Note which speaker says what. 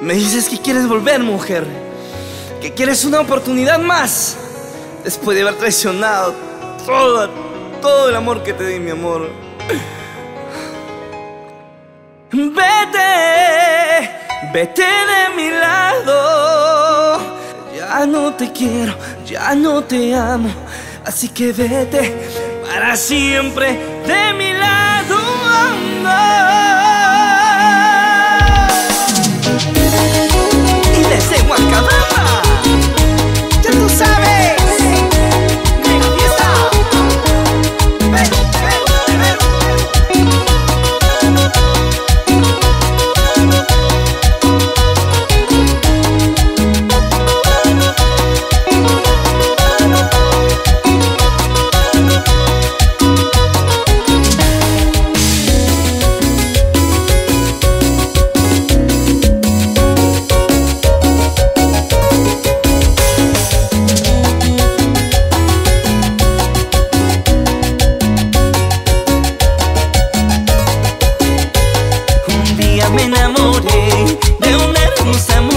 Speaker 1: Me dices que quieres volver, mujer. Que quieres una oportunidad más. Después de haber traicionado todo, todo el amor que te di, mi amor. Vete, vete de mi lado. Ya no te quiero, ya no te amo. Así que vete para siempre de mi lado. Y enamoré de una